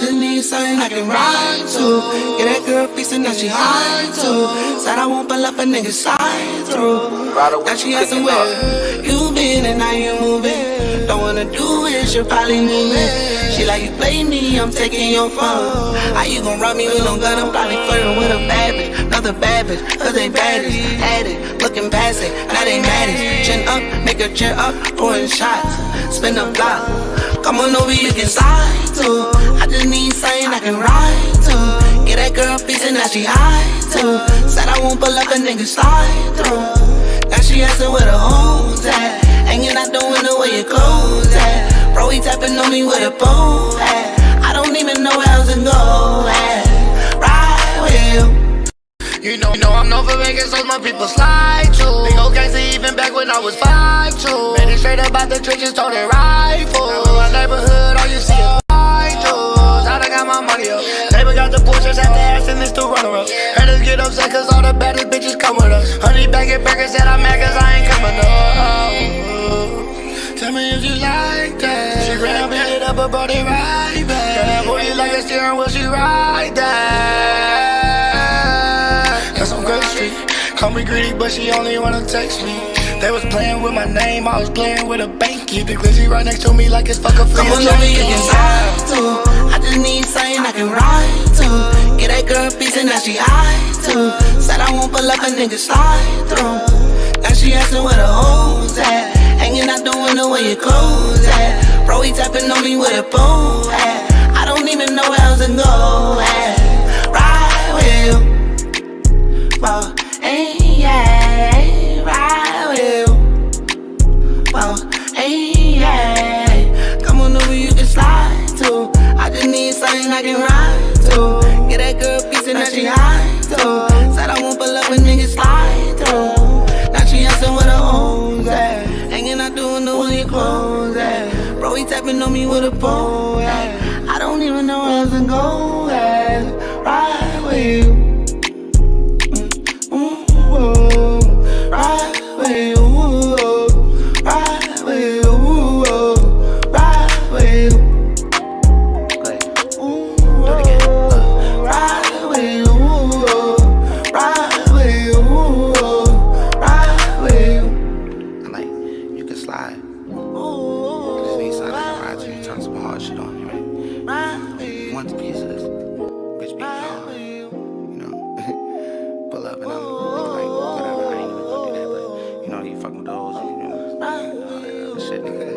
just need something I can ride to. Get that girl feasting, now she high too. Said I won't pull up a nigga side through. Now she asking where you been and now you moving. Don't wanna do it, she'll probably move it. She like you play me, I'm taking your phone. How you gon' run me with no gun? I'm probably flirting with a bad bitch, another bad bitch, cause they baddies. Had it, looking past it, now they maddies. Chin up, make her chin up, pouring shots, spin a block. Come on over, you can slide to. I just need something I can ride to. Get that girl feasting, now she high too. Said I won't pull up a nigga slide through. Now she asking where the hoes at. Hanging out the window where your clothes at. Bro, he tapping on me with a bow at. I don't even know where else to go at. Ride with you. You know, you know I'm known for making souls my people slide too. Big old gangster even back when I was five. Made it straight about the trenches, told it rifle. Get cause all the baddest bitches come with us. Honey burgers said I'm mad cause I ain't coming up. Tell me if you like that. She ran hit it up, but brought it right back. Got that booty like a steering wheel, she ride that. That's on Great Street. Call me greedy, but she only wanna text me. They was playing with my name, I was playing with a bank. banky. The glizzy right next to me like it's fucking free. Come on over, you can slide to. I just need something I can ride to. Girl feasting, now she high too. Said I won't pull up a nigga slide through. Now she asking where the hoes at. Hanging out the window where your clothes at. Bro, he tapping on me with a bow at. I don't even know where else to go at. Ride with you. Well, hey, yeah, ride with you. Well, hey, yeah. Come on over, you can slide too. I just need something I can ride tapping on me with a pole at. I don't even know where else to go want the pieces? Bitch, be gone. you. Know, pull up and I'm like, whatever. I ain't even gonna do that, but you know, you fuck with those, you know, all that other shit, nigga.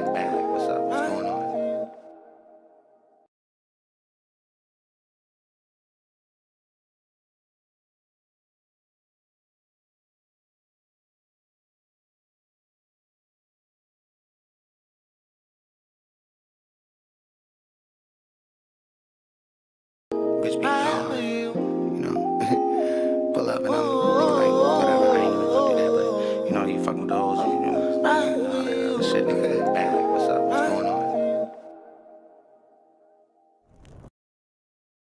and I'm like, whatever, I ain't even looking at, but you know, you fucking with those, you know, all that other shit, nigga.